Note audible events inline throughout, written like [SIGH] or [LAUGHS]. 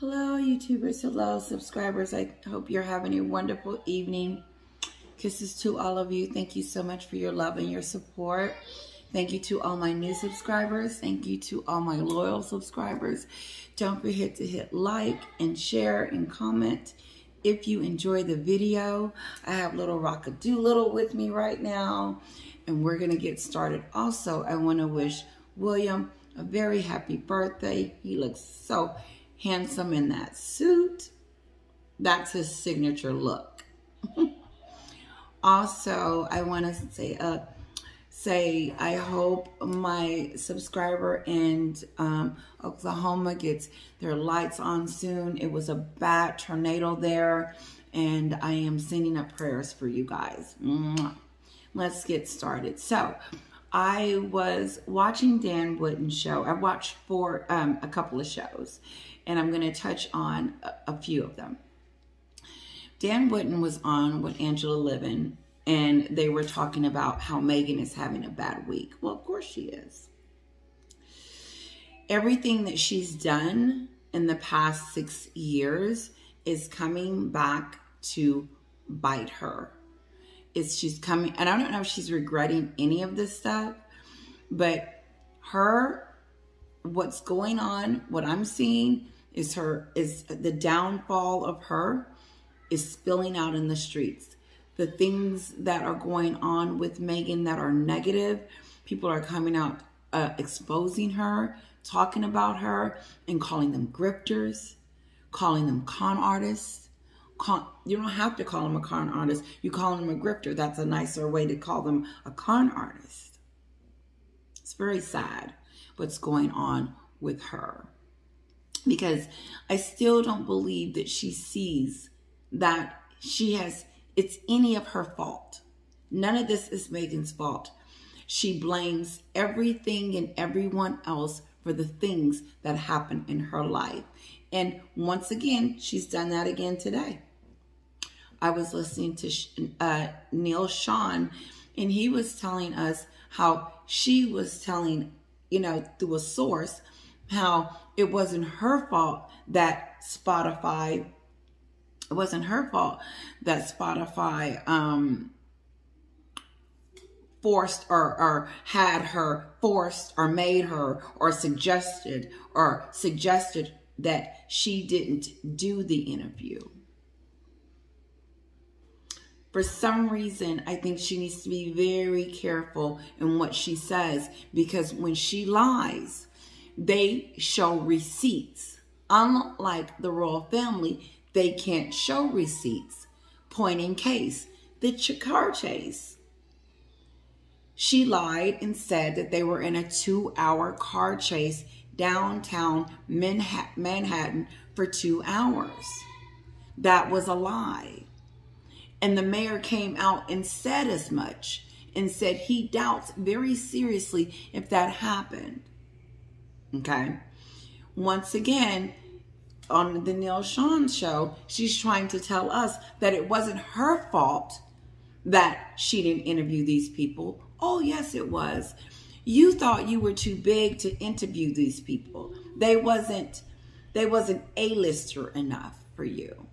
Hello, YouTubers. Hello, subscribers. I hope you're having a wonderful evening. Kisses to all of you. Thank you so much for your love and your support. Thank you to all my new subscribers. Thank you to all my loyal subscribers. Don't forget to hit like and share and comment if you enjoy the video. I have little Rock-a-Doodle with me right now, and we're going to get started. Also, I want to wish William a very happy birthday. He looks so handsome in that suit. That's his signature look. [LAUGHS] also, I want to say, uh, say I hope my subscriber in um, Oklahoma gets their lights on soon. It was a bad tornado there, and I am sending up prayers for you guys. Mwah. Let's get started. So, I was watching Dan Wootton's show. I watched for um, a couple of shows, and I'm going to touch on a, a, few of them. Dan Wootton was on with Angela Levin, and they were talking about how Meghan is having a bad week. Well, of course she is. Everything that she's done in the past six years is coming back to bite her. It's she's coming, and I don't know if she's regretting any of this stuff, but her, what's going on, what I'm seeing is her is the downfall of her is spilling out in the streets. The things that are going on with Meghan that are negative, people are coming out uh, exposing her, talking about her, and calling them grifters, calling them con artists. Con, you don't have to call them a con artist. You call them a grifter. That's a nicer way to call them a con artist. It's very sad what's going on with her because I still don't believe that she sees that she has, it's any of her fault. None of this is Meghan's fault. She blames everything and everyone else for the things that happen in her life. And once again, she's done that again today. I was listening to uh, Neil Sean, and he was telling us how she was telling, you know, through a source, how it wasn't her fault that Spotify, it wasn't her fault that Spotify um, forced or, or had her forced or made her or suggested or suggested that she didn't do the interview. For some reason, I think she needs to be very careful in what she says because when she lies, they show receipts. Unlike the royal family, they can't show receipts. Point in case, the car chase. She lied and said that they were in a two hour car chase downtown Manhattan for two hours. That was a lie. And the mayor came out and said as much and said he doubts very seriously if that happened. Okay. Once again, on the Neil Sean show, she's trying to tell us that it wasn't her fault that she didn't interview these people. Oh, yes, it was. You thought you were too big to interview these people. They wasn't they wasn't A-lister enough for you.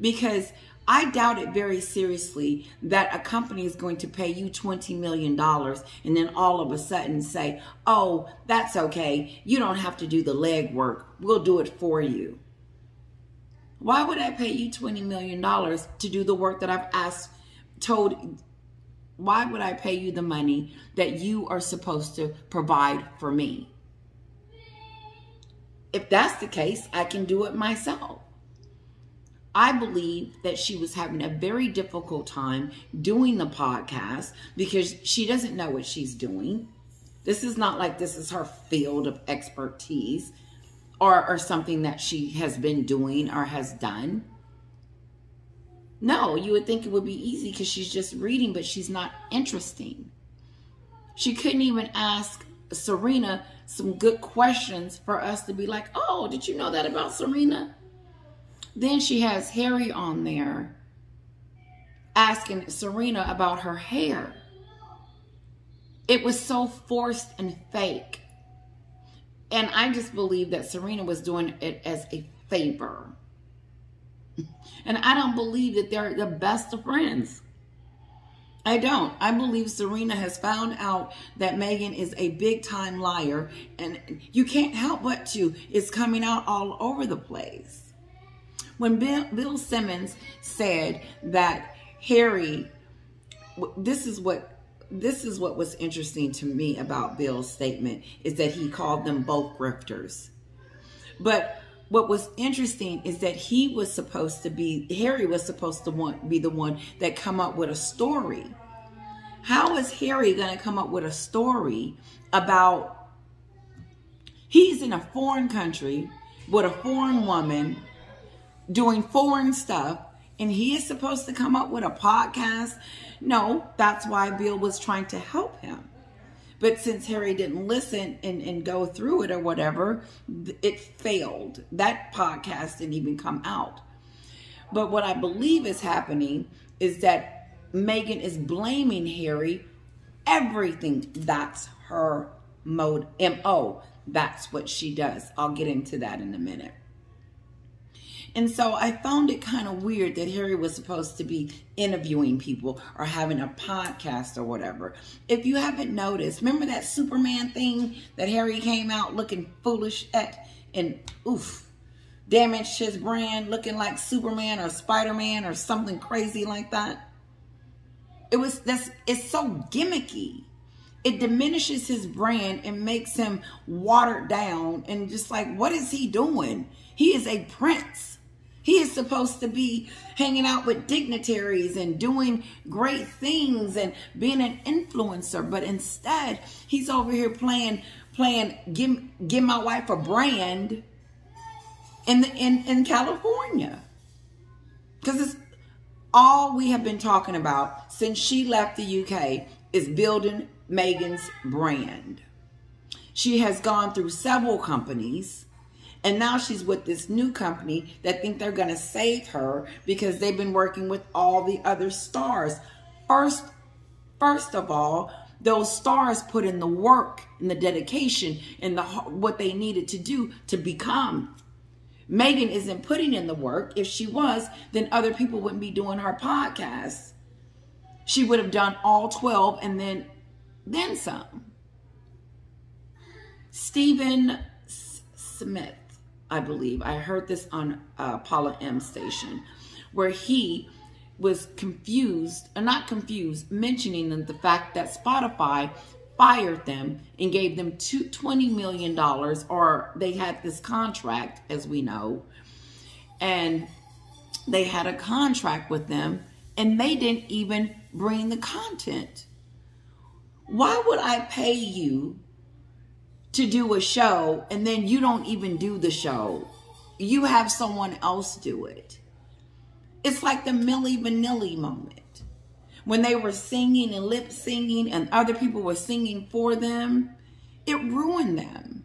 Because I doubt it very seriously that a company is going to pay you $20 million and then all of a sudden say, oh, that's okay. You don't have to do the legwork. We'll do it for you. Why would I pay you $20 million to do the work that I've asked, told, why would I pay you the money that you are supposed to provide for me? If that's the case, I can do it myself. I believe that she was having a very difficult time doing the podcast because she doesn't know what she's doing. This is not like this is her field of expertise or, or something that she has been doing or has done. No, you would think it would be easy because she's just reading, but she's not interesting. She couldn't even ask Serena some good questions for us to be like, oh, did you know that about Serena? Then she has Harry on there asking Serena about her hair. It was so forced and fake. And I just believe that Serena was doing it as a favor. And I don't believe that they're the best of friends. I don't. I believe Serena has found out that Meghan is a big time liar, and you can't help but to. It's coming out all over the place. When Bill, Bill Simmons said that Harry, this is what this is what was interesting to me about Bill's statement is that he called them both grifters. But what was interesting is that he was supposed to be Harry was supposed to want be the one that come up with a story. How is Harry going to come up with a story about he's in a foreign country with a foreign woman doing foreign stuff and he is supposed to come up with a podcast. No, that's why Bill was trying to help him. But since Harry didn't listen and, and go through it or whatever, it failed. That podcast didn't even come out. But what I believe is happening is that Meghan is blaming Harry everything. That's her mode, MO. That's what she does. I'll get into that in a minute. And so I found it kind of weird that Harry was supposed to be interviewing people or having a podcast or whatever. If you haven't noticed, remember that Superman thing that Harry came out looking foolish at and oof, damaged his brand looking like Superman or Spider-Man or something crazy like that? It was that's it's so gimmicky. It diminishes his brand and makes him watered down and just like what is he doing? He is a prince. He is supposed to be hanging out with dignitaries and doing great things and being an influencer, but instead he's over here playing playing give give my wife a brand in the in in California. Cuz it's all we have been talking about since she left the UK is building Meghan's brand. She has gone through several companies and now she's with this new company that think they're going to save her because they've been working with all the other stars. First, first of all, those stars put in the work and the dedication and the what they needed to do to become. Meghan isn't putting in the work. If she was, then other people wouldn't be doing her podcast. She would have done all 12 and then then some. Stephen Smith I believe. I heard this on uh, Paula M station, where he was confused, or uh, not confused, mentioning the fact that Spotify fired them and gave them two, $20 million, or they had this contract, as we know, and they had a contract with them, and they didn't even bring the content. Why would I pay you to do a show and then you don't even do the show. You have someone else do it. It's like the Milli Vanilli moment. When they were singing and lip singing and other people were singing for them, it ruined them.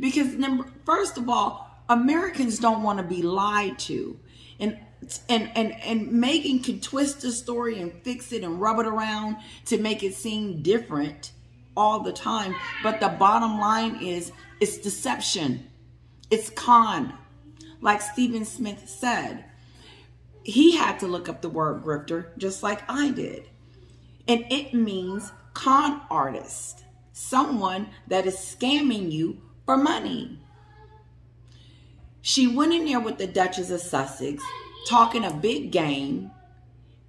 Because number, first of all, Americans don't want to be lied to. And and and and Meghan can twist the story and fix it and rub it around to make it seem different all the time. But the bottom line is it's deception. It's con. Like Stephen Smith said, he had to look up the word grifter just like I did. And it means con artist, someone that is scamming you for money. She went in there with the Duchess of Sussex, talking a big game.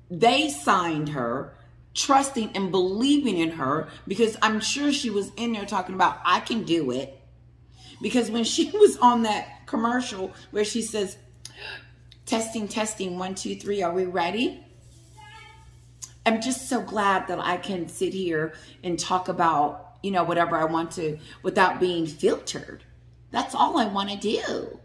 They signed her trusting and believing in her because I'm sure she was in there talking about, I can do it. Because when she [LAUGHS] was on that commercial where she says, testing, testing, one, two, three, are we ready? I'm just so glad that I can sit here and talk about, you know, whatever I want to without being filtered. That's all I want to do.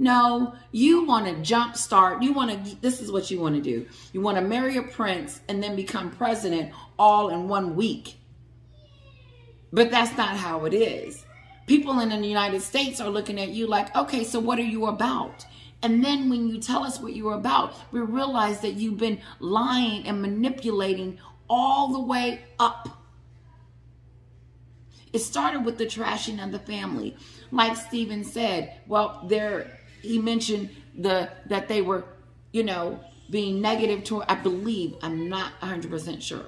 No, you want to jump start. You want to, this is what you want to do. You want to marry a prince and then become president all in one week. But that's not how it is. People in the United States are looking at you like, okay, so what are you about? And then when you tell us what you're about, we realize that you've been lying and manipulating all the way up. It started with the trashing of the family. Like Stephen said, well, there he mentioned the that they were, you know, being negative toward I believe, I'm not 100% sure.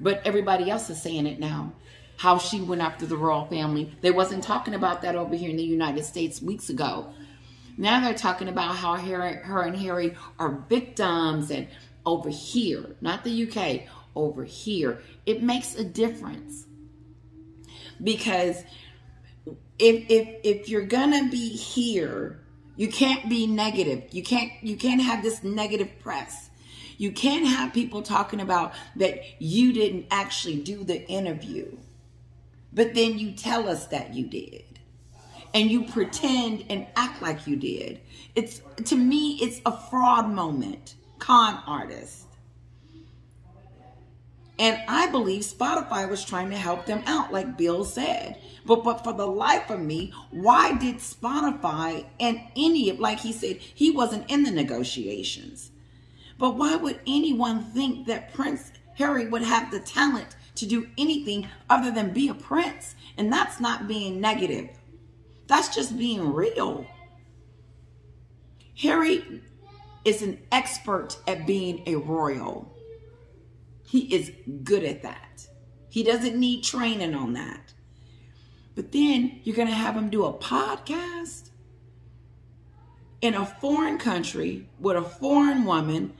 But everybody else is saying it now. How she went after the royal family. They wasn't talking about that over here in the United States weeks ago. Now they're talking about how her and Harry are victims and over here, not the UK, over here. It makes a difference because if if if you're gonna be here, you can't be negative. You can't you can't have this negative press. You can't have people talking about that you didn't actually do the interview, but then you tell us that you did. And you pretend and act like you did. It's to me, it's a fraud moment. Con artist. And I believe Spotify was trying to help them out, like Bill said. But but for the life of me, why did Spotify and any of like he said, he wasn't in the negotiations. But why would anyone think that Prince Harry would have the talent to do anything other than be a prince? And that's not being negative. That's just being real. Harry is an expert at being a royal. He is good at that. He doesn't need training on that. But then you're going to have him do a podcast in a foreign country with a foreign woman.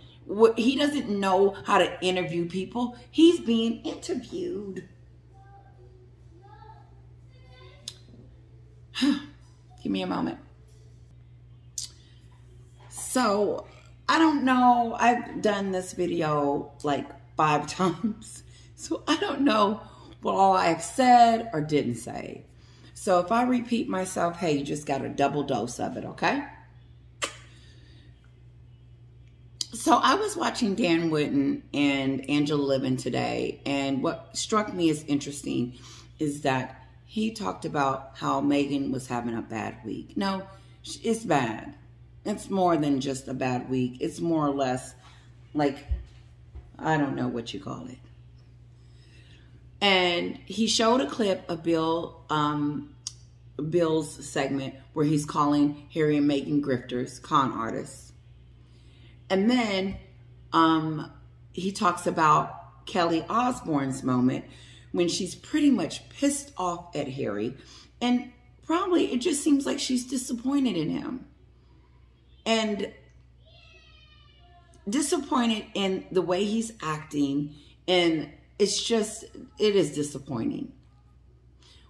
He doesn't know how to interview people. He's being interviewed. [SIGHS] Give me a moment. So, I don't know. I've done this video like five [LAUGHS] times. So I don't know what all I've said or didn't say. So if I repeat myself, hey, you just got a double dose of it, okay? So I was watching Dan Wootton and Angela Levin today, and what struck me as interesting is that he talked about how Meghan was having a bad week. No, it's bad. It's more than just a bad week. It's more or less like I don't know what you call it. And he showed a clip of Bill, um, Bill's segment where he's calling Harry and Meghan grifters, con artists. And then um, he talks about Kelly Osbourne's moment when she's pretty much pissed off at Harry. And probably it just seems like she's disappointed in him. And disappointed in the way he's acting and it's just it is disappointing.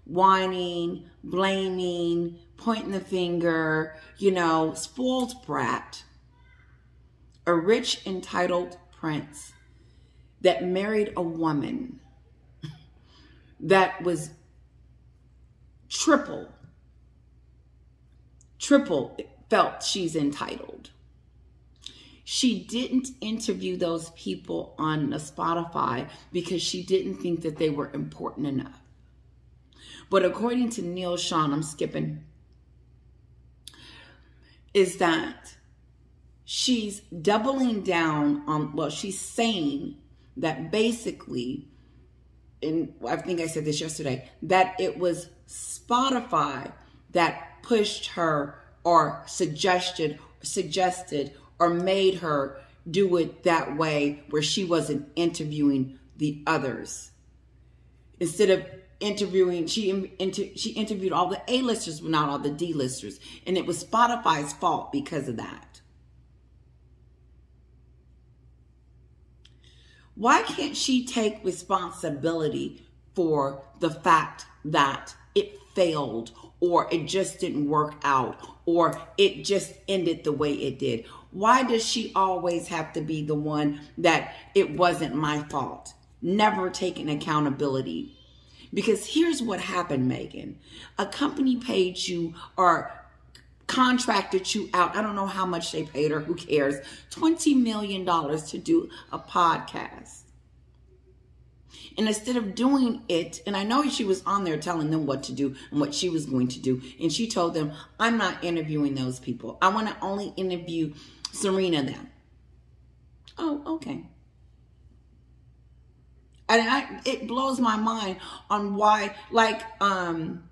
Whining blaming pointing the finger you know spoiled brat. A rich entitled prince that married a woman [LAUGHS] that was triple triple felt she's entitled she didn't interview those people on Spotify because she didn't think that they were important enough. But according to Neil Sean, I'm skipping, is that she's doubling down on, well, she's saying that basically, and I think I said this yesterday, that it was Spotify that pushed her or suggested suggested or made her do it that way where she wasn't interviewing the others. Instead of interviewing, she inter, she interviewed all the A-listers, but not all the D-listers. And it was Spotify's fault because of that. Why can't she take responsibility for the fact that it failed or it just didn't work out or it just ended the way it did? Why does she always have to be the one that it wasn't my fault? Never taking accountability. Because here's what happened, Meghan. A company paid you or contracted you out. I don't know how much they paid her. Who cares? $20 million to do a podcast. And instead of doing it, and I know she was on there telling them what to do and what she was going to do. And she told them, I'm not interviewing those people. I want to only interview Serena then. Oh, okay. And I, it blows my mind on why, like um,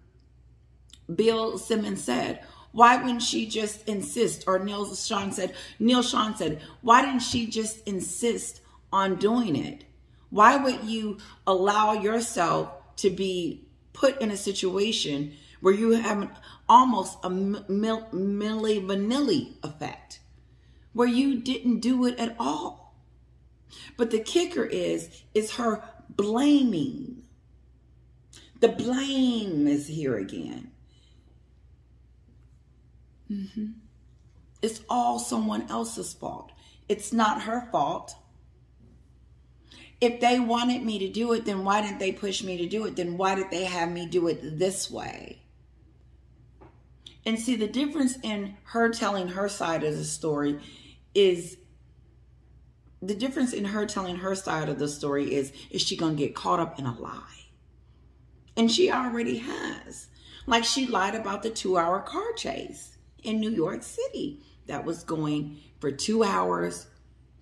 Bill Simmons said, why wouldn't she just insist? Or Neil Sean said, Neil Sean said, why didn't she just insist on doing it? Why would you allow yourself to be put in a situation where you have almost a Milli Vanilli effect, where you didn't do it at all? But the kicker is, is her blaming. The blame is here again. Mm-hmm. It's all someone else's fault. It's not her fault. If they wanted me to do it, then why didn't they push me to do it? Then why did they have me do it this way? And see, the difference in her telling her side of the story is the difference in her telling her side of the story is is she going to get caught up in a lie? And she already has. Like she lied about the 2-hour car chase in New York City that was going for 2 hours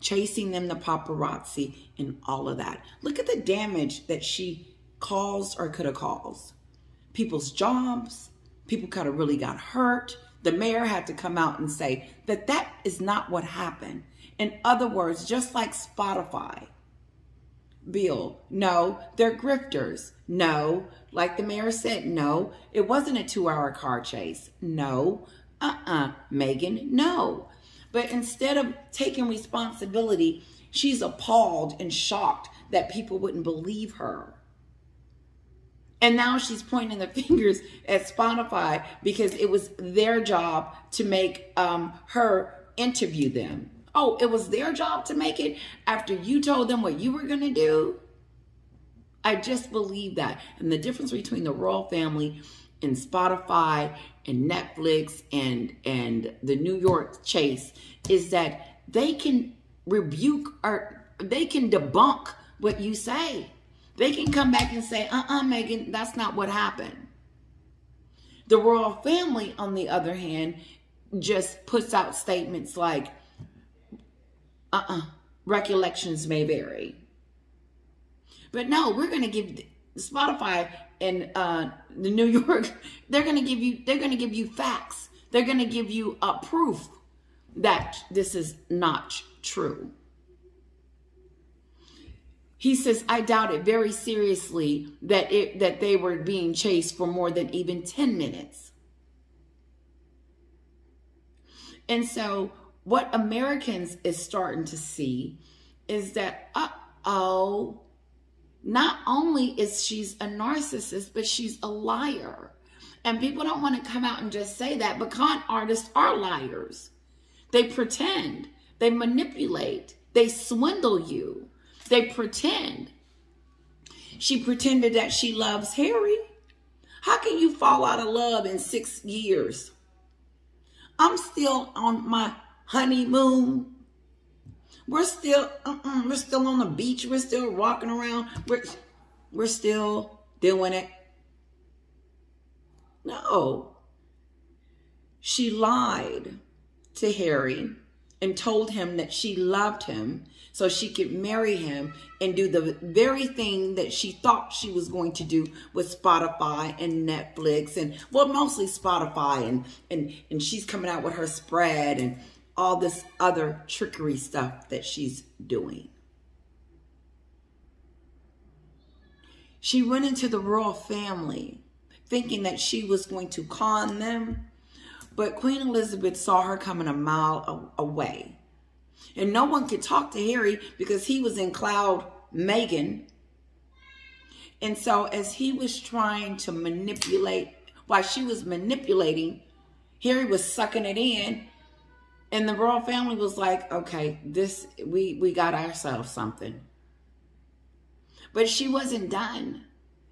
chasing them the paparazzi and all of that. Look at the damage that she caused or could have caused. People's jobs, people could have really got hurt. The mayor had to come out and say that that is not what happened. In other words, just like Spotify, Bill, no, they're grifters. No, like the mayor said, no, it wasn't a two hour car chase. No, uh uh-uh, uh, Meghan, no. But instead of taking responsibility, she's appalled and shocked that people wouldn't believe her. And now she's pointing the [LAUGHS] fingers at Spotify because it was their job to make um, her interview them. Oh, it was their job to make it after you told them what you were going to do? I just believe that. And the difference between the royal family and Spotify and Netflix and and the New York Chase is that they can rebuke or they can debunk what you say. They can come back and say, uh-uh, Meghan, that's not what happened. The royal family, on the other hand, just puts out statements like, uh-uh, recollections may vary. But no, we're going to give Spotify and uh, the New [LAUGHS] York, they're going to give you, they're going to give you facts. They're going to give you a proof that this is not true. He says, I doubt it very seriously that it that they were being chased for more than even 10 minutes. And so what Americans is starting to see is that, uh-oh, not only is she's a narcissist, but she's a liar. And people don't want to come out and just say that, but con artists are liars. They pretend, they manipulate, they swindle you, they pretend. She pretended that she loves Harry. How can you fall out of love in six years? I'm still on my honeymoon. We're still, uh -uh, we're still on the beach. We're still walking around. We're, we're still doing it. No. She lied to Harry and told him that she loved him so she could marry him and do the very thing that she thought she was going to do with Spotify and Netflix and well mostly Spotify and and and she's coming out with her spread and all this other trickery stuff that she's doing. She went into the royal family thinking that she was going to con them but Queen Elizabeth saw her coming a mile away. And no one could talk to Harry because he was in cloud Meghan. And so as he was trying to manipulate, while she was manipulating, Harry was sucking it in. And the royal family was like, okay, this, we, we got ourselves something. But she wasn't done.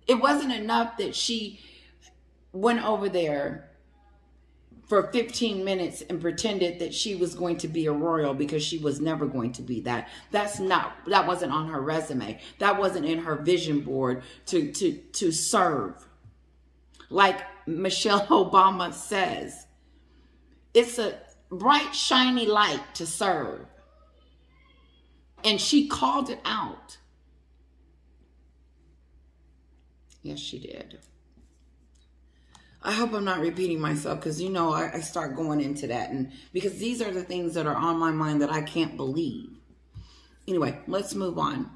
It wasn't enough that she went over there for 15 minutes and pretended that she was going to be a royal because she was never going to be that. That's not, that wasn't on her resume. That wasn't in her vision board to, to, to serve. Like Michelle [LAUGHS] Obama says, it's a bright, shiny light to serve. And she called it out. Yes, she did. I hope I'm not repeating myself because you know I, I, start going into that and because these are the things that are on my mind that I can't believe. Anyway, let's move on.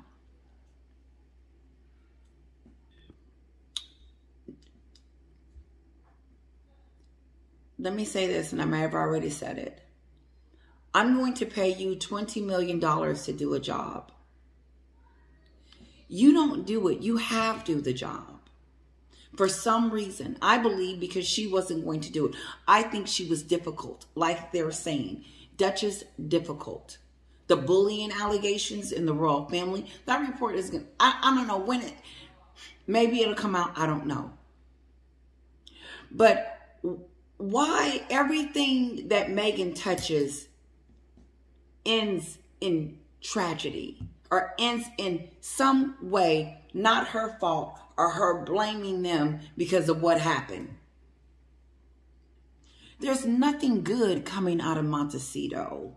Let me say this, and I may have already said it. I'm going to pay you $20 million to do a job. You don't do it, you have to do the job for some reason. I believe because she wasn't going to do it. I think she was difficult, like they're saying. Duchess, difficult. The bullying allegations in the royal family, that report is going to, I don't know when it, maybe it'll come out. I don't know. But why everything that Meghan touches ends in tragedy or ends in some way, not her fault, or her blaming them because of what happened. There's nothing good coming out of Montecito.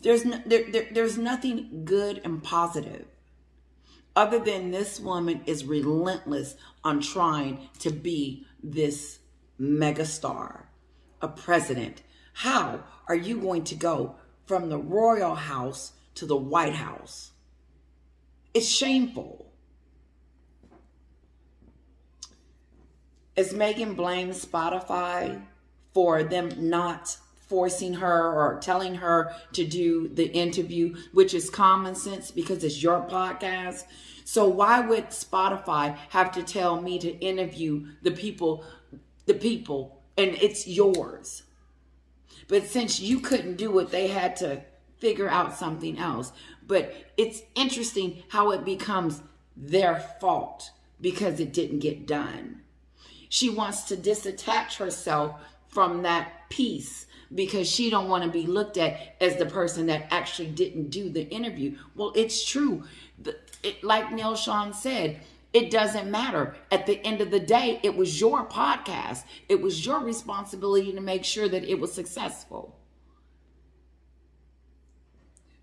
There's no, there, there, there's nothing good and positive other than this woman is relentless on trying to be this megastar, a president. How are you going to go from the royal house to the White House? It's shameful. Is Meghan blame Spotify for them not forcing her or telling her to do the interview, which is common sense because it's your podcast. So why would Spotify have to tell me to interview the people, the people, and it's yours? But since you couldn't do it, they had to figure out something else. But it's interesting how it becomes their fault because it didn't get done. She wants to disattach herself from that piece because she don't want to be looked at as the person that actually didn't do the interview. Well, it's true. It, like Neil Sean said, it doesn't matter. At the end of the day, it was your podcast. It was your responsibility to make sure that it was successful.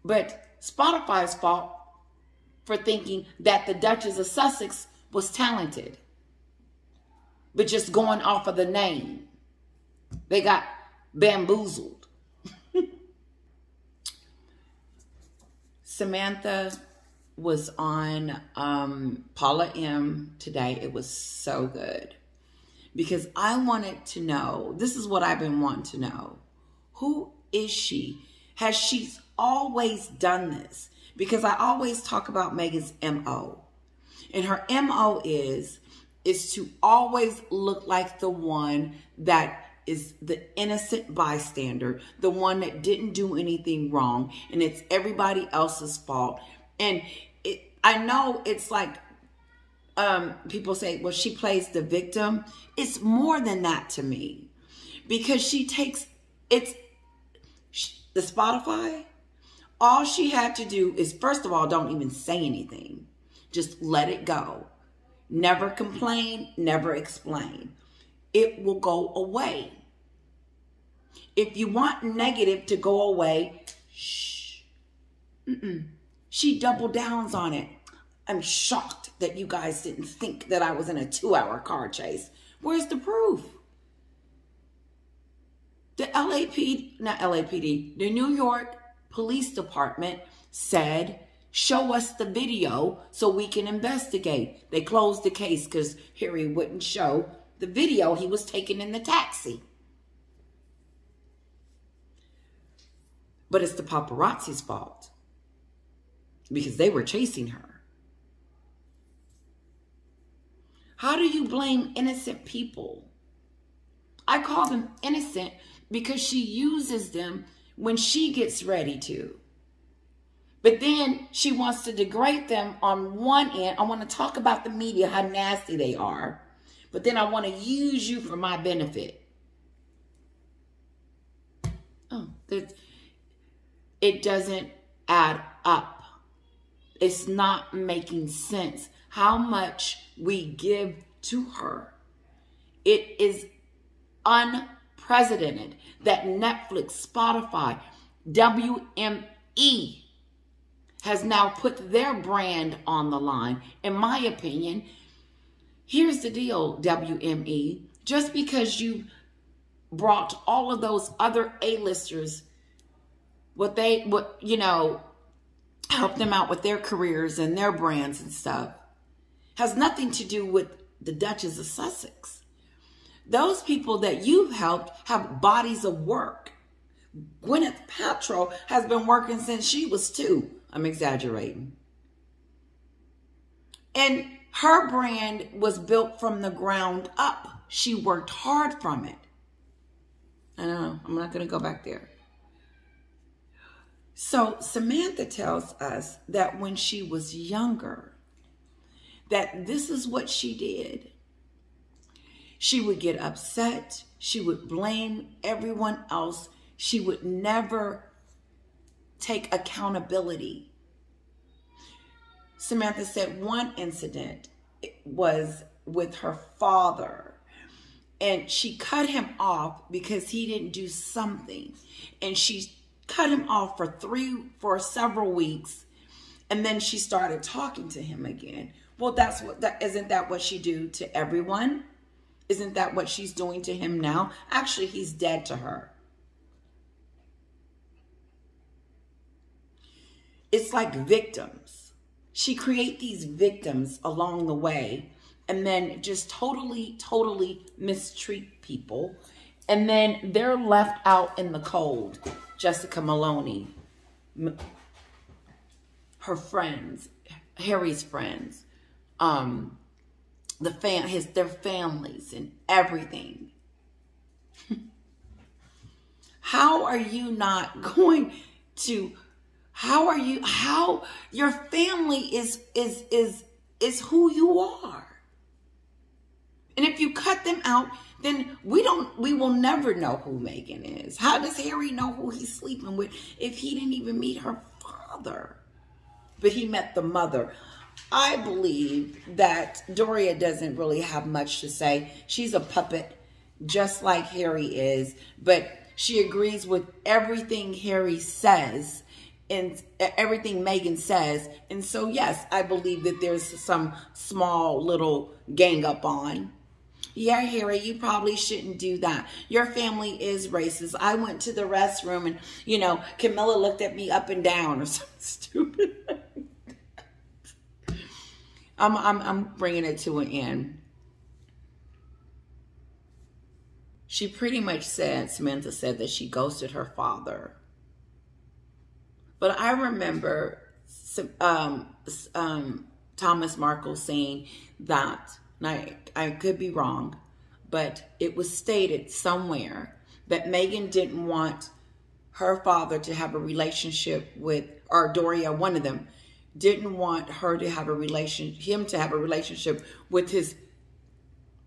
But Spotify's fault for thinking that the Duchess of Sussex was talented but just going off of the name. They got bamboozled. [LAUGHS] Samantha was on um, Paula M today. It was so good because I wanted to know this is what I've been wanting to know. Who is she? Has she always done this? Because I always talk about Meghan's MO. And her MO is is to always look like the one that is the innocent bystander, the one that didn't do anything wrong, and it's everybody else's fault. And it, I know it's like um, people say, well, she plays the victim. It's more than that to me because she takes it's the Spotify. All she had to do is, first of all, don't even say anything. Just let it go. Never complain, never explain. It will go away. If you want negative to go away, shh. Mm-mm. She double downs on it. I'm shocked that you guys didn't think that I was in a two hour car chase. Where's the proof? The LAPD, not LAPD, the New York Police Department said Show us the video so we can investigate. They closed the case because Harry wouldn't show the video he was taken in the taxi. But it's the paparazzi's fault because they were chasing her. How do you blame innocent people? I call them innocent because she uses them when she gets ready to. But then she wants to degrade them on one end. I want to talk about the media, how nasty they are. But then I want to use you for my benefit. Oh, it doesn't add up. It's not making sense how much we give to her. It is unprecedented that Netflix, Spotify, WME has now put their brand on the line. In my opinion, here's the deal, WME. Just because you brought all of those other A-listers, what they, what, you know, help them out with their careers and their brands and stuff, has nothing to do with the Duchess of Sussex. Those people that you've helped have bodies of work. Gwyneth Paltrow has been working since she was two. I'm exaggerating. And her brand was built from the ground up. She worked hard from it. I don't know, I'm not going to go back there. So Samantha tells us that when she was younger, that this is what she did. She would get upset. She would blame everyone else. She would never take accountability. Samantha said one incident was with her father and she cut him off because he didn't do something and she cut him off for three for several weeks and then she started talking to him again well that's what that isn't that what she do to everyone isn't that what she's doing to him now? Actually, he's dead to her. It's like victims. She create these victims along the way and then just totally, totally mistreat people. And then they're left out in the cold. Jessica Mulroney, her friends, Harry's friends, um, the fam his their families and everything. [LAUGHS] how are you not [LAUGHS] going to how are you how your family is is is is who you are. And if you cut them out, then we don't we will never know who Meghan is. How does Harry know who he's sleeping with if he didn't even meet her father? But he met the mother. I believe that Doria doesn't really have much to say. She's a puppet, just like Harry is, but she agrees with everything Harry says and everything Meghan says. And so, yes, I believe that there's some small little gang up on. Yeah, Harry, you probably shouldn't do that. Your family is racist. I went to the restroom and, you know, Camilla looked at me up and down or [LAUGHS] something stupid. I'm, I'm, I'm bringing it to an end. She pretty much said, Samantha said that she ghosted her father. But I remember um, um, Thomas Markle saying that, I, I could be wrong, but it was stated somewhere that Meghan didn't want her father to have a relationship with, or Doria, one of them, didn't want her to have a relation, him to have a relationship with his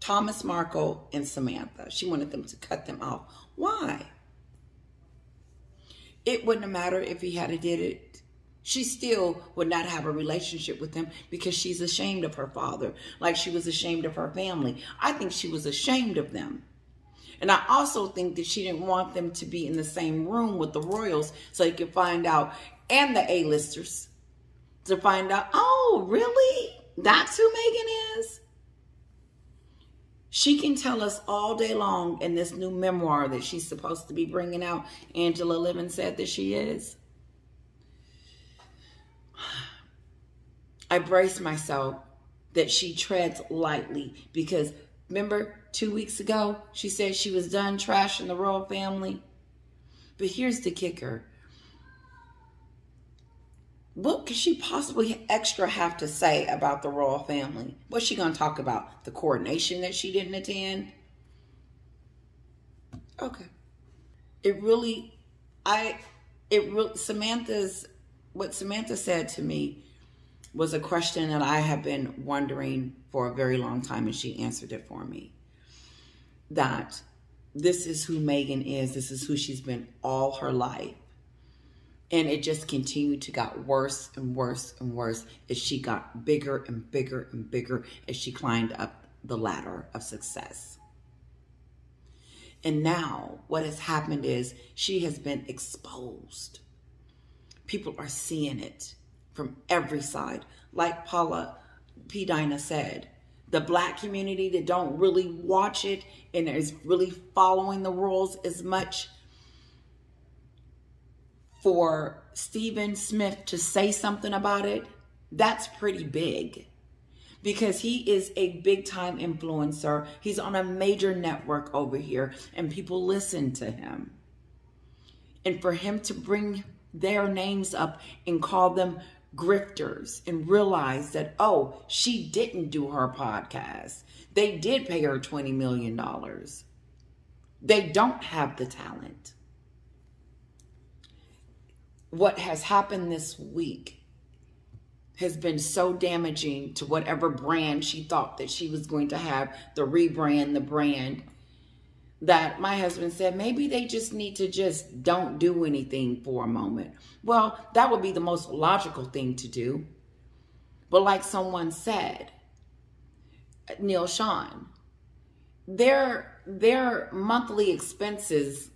Thomas Markle and Samantha. She wanted them to cut them off. Why? It wouldn't have mattered if he had did it. She still would not have a relationship with him because she's ashamed of her father, like she was ashamed of her family. I think she was ashamed of them. And I also think that she didn't want them to be in the same room with the royals so they could find out, and the A-listers, to find out, oh, really? That's who Meghan is? She can tell us all day long in this new memoir that she's supposed to be bringing out. Angela Levin said that she is. I brace myself that she treads lightly because remember two weeks ago she said she was done trashing the royal family. But here's the kicker what could she possibly extra have to say about the royal family? What's she going to talk about? The coronation that she didn't attend? Okay. It really, I, it really, Samantha's, what Samantha said to me was a question that I have been wondering for a very long time, and she answered it for me. That this is who Meghan is. This is who she's been all her life. And it just continued to got worse and worse and worse as she got bigger and bigger and bigger as she climbed up the ladder of success. And now what has happened is she has been exposed. People are seeing it from every side. Like Paula P. Dinah said, the black community that don't really watch it and is really following the rules as much for Stephen Smith to say something about it, that's pretty big because he is a big time influencer. He's on a major network over here and people listen to him. And for him to bring their names up and call them grifters and realize that, oh, she didn't do her podcast. They did pay her $20 million. They don't have the talent. What has happened this week has been so damaging to whatever brand she thought that she was going to have, the rebrand, the brand, that my husband said maybe they just need to just don't do anything for a moment. Well, that would be the most logical thing to do. But like someone said, Neil Sean, their their monthly expenses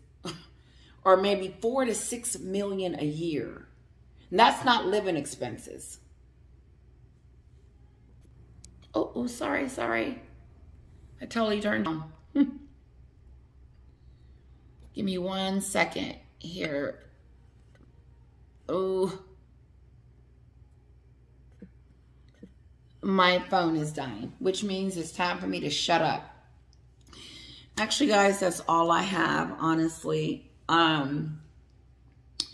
are maybe four to six million a year. And that's not living expenses. Oh, oh, sorry, sorry. I totally turned on. [LAUGHS] Give me one second here. Oh. My phone is dying, which means it's time for me to shut up. Actually, guys, that's all I have, honestly. Um,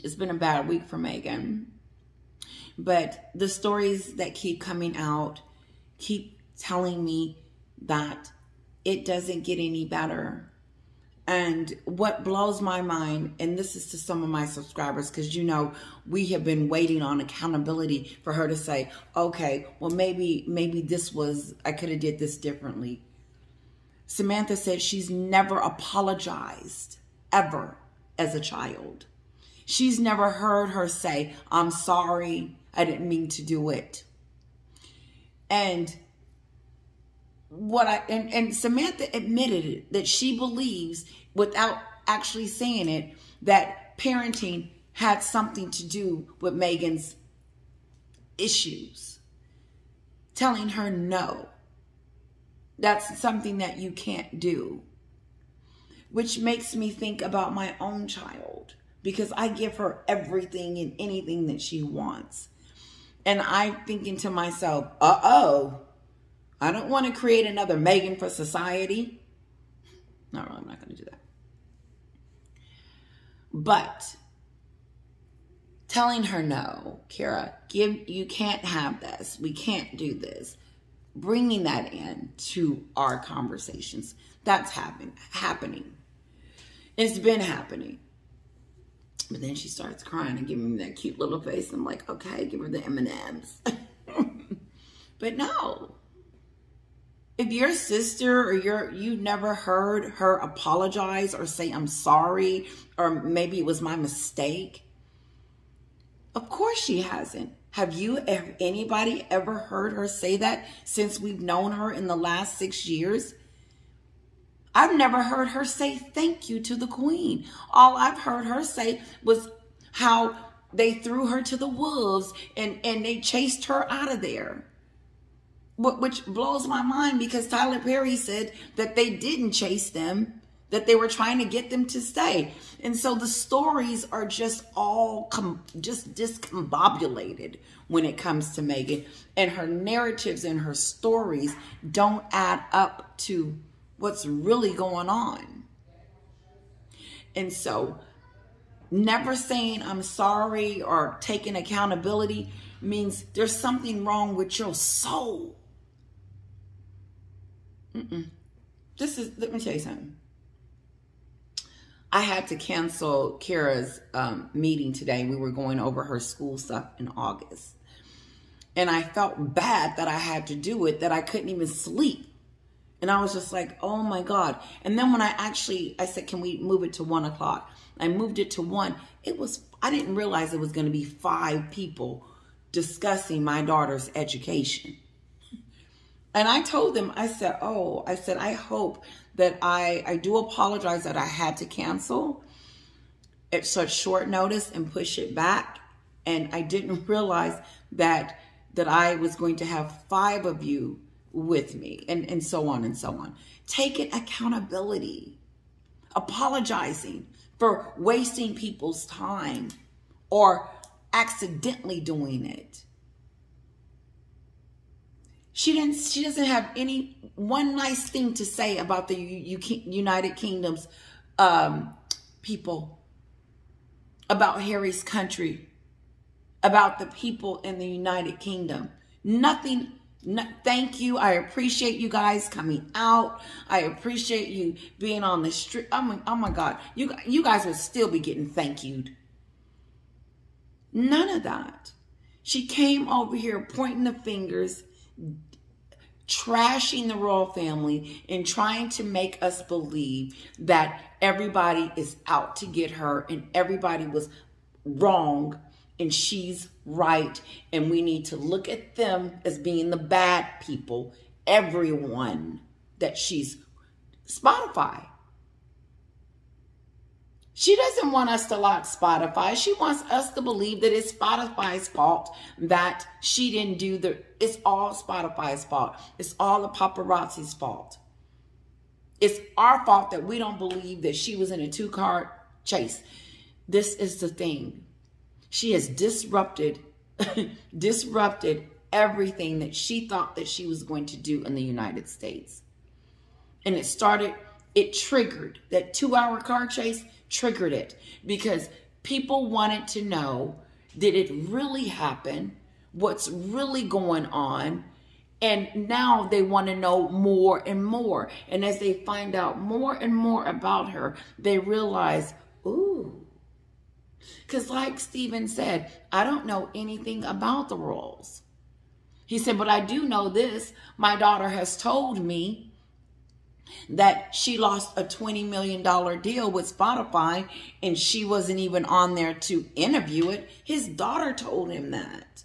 it's been a bad week for Meghan. But the stories that keep coming out keep telling me that it doesn't get any better. And what blows my mind, and this is to some of my subscribers, because you know we have been waiting on accountability for her to say, okay, well maybe maybe this was I could have did this differently. Samantha said she's never apologized ever as a child. She's never heard her say, I'm sorry, I didn't mean to do it. And what I and, and Samantha admitted that she believes without actually saying it that parenting had something to do with Meghan's issues. Telling her no. That's something that you can't do. Which makes me think about my own child because I give her everything and anything that she wants. And I'm thinking to myself, uh oh, I don't want to create another Meghan for society. No, really, I'm not going to do that. But telling her no, Kira, give you can't have this. We can't do this. Bringing that in to our conversations. That's happen, happening. It's mm-hmm. been happening. But then she starts crying and giving me that cute little face. I'm like, okay, give her the M&Ms. [LAUGHS] but no, if your sister or your you never heard her apologize or say I'm sorry or maybe it was my mistake, of course she hasn't. Have you have anybody ever heard her say that since we've known her in the last 6 years? I've never heard her say thank you to the queen. All I've heard her say was how they threw her to the wolves and and they chased her out of there which blows my mind because Tyler Perry said that they didn't chase them, that they were trying to get them to stay. And so the stories are just all just discombobulated when it comes to Meghan. And her narratives and her stories don't add up to what's really going on. And so never saying I'm sorry or taking accountability means there's something wrong with your soul. Mm-mm. This is, let me tell you something. I had to cancel Kira's um, meeting today. We were going over her school stuff in August. And I felt bad that I had to do it, that I couldn't even sleep. And I was just like, oh my God. And then when I actually, I said, can we move it to one o'clock? I moved it to one. It was, I didn't realize it was going to be five people discussing my daughter's education. And I told them, I said, oh, I said, I hope that I, I do apologize that I had to cancel at such short notice and push it back. And I didn't realize that, that I was going to have five of you with me and, and so on and so on. Taking accountability, apologizing for wasting people's time or accidentally doing it. She didn't. She doesn't have any one nice thing to say about the United Kingdom's um, people, about Harry's country, about the people in the United Kingdom. Nothing. Thank you. I appreciate you guys coming out. I appreciate you being on the street. Oh my, oh my God. You, you guys will still be getting thank you. None of that. She came over here pointing the fingers, trashing the royal family, and trying to make us believe that everybody is out to get her and everybody was wrong and she's right. And we need to look at them as being the bad people, everyone that she's Spotify. She doesn't want us to lock Spotify. She wants us to believe that it's Spotify's fault that she didn't do the, it's all Spotify's fault. It's all the paparazzi's fault. It's our fault that we don't believe that she was in a two car chase. This is the thing. She has disrupted, [LAUGHS] disrupted everything that she thought that she was going to do in the United States. And it started, it triggered that two hour car chase, triggered it because people wanted to know did it really happen? What's really going on? And now they want to know more and more. And as they find out more and more about her, they realize, ooh, because, like Stephen said, I don't know anything about the rules. He said, but I do know this. My daughter has told me that she lost a $20 million deal with Spotify and she wasn't even on there to interview it. His daughter told him that.